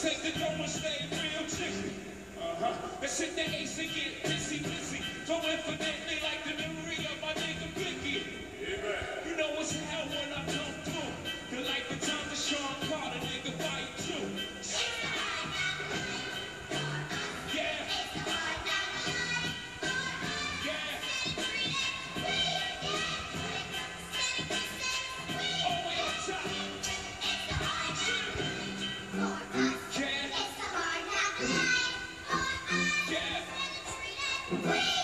Take the dome and stay real chicken. Uh-huh. Let's hit the ace and Bye.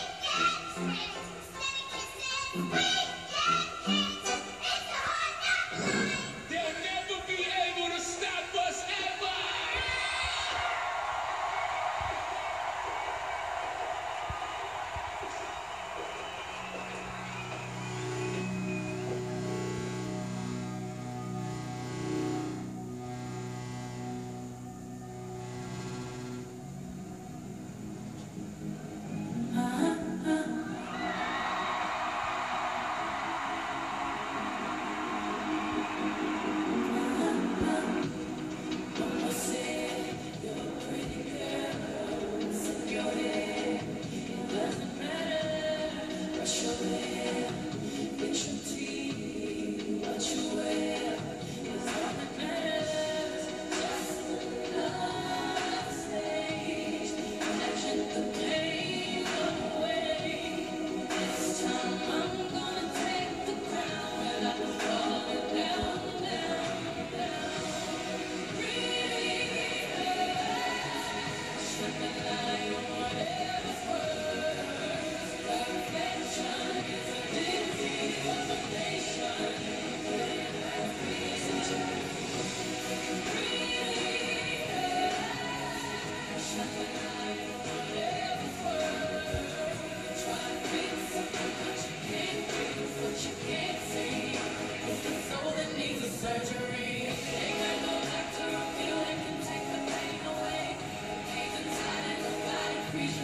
appreciate